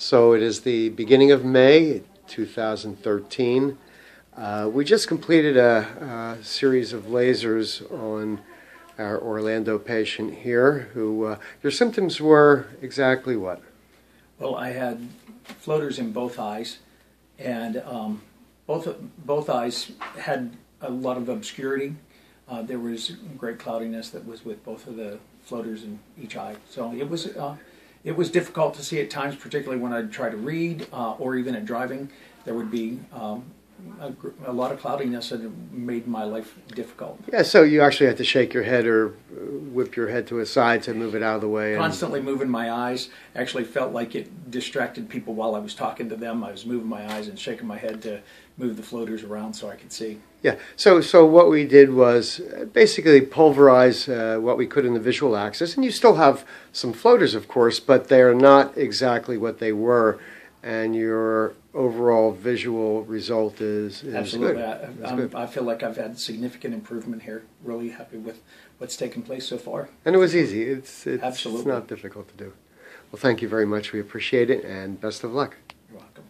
So it is the beginning of May 2013. Uh, we just completed a, a series of lasers on our Orlando patient here, who uh, your symptoms were exactly what? Well, I had floaters in both eyes, and um, both both eyes had a lot of obscurity. Uh, there was great cloudiness that was with both of the floaters in each eye, so it was uh, it was difficult to see at times, particularly when I'd try to read uh, or even at driving. There would be um, a, a lot of cloudiness that made my life difficult. Yeah, so you actually had to shake your head or whip your head to a side to move it out of the way. and- Constantly moving my eyes actually felt like it distracted people while I was talking to them. I was moving my eyes and shaking my head to move the floaters around so I could see. Yeah. So so what we did was uh, basically pulverize uh, what we could in the visual axis, and you still have some floaters, of course, but they are not exactly what they were, and your overall visual result is, is Absolutely. good. I, good. I feel like I've had significant improvement here. Really happy with what's taken place so far. And it was easy. It's it's, it's not difficult to do. Well, thank you very much. We appreciate it, and best of luck. You're welcome.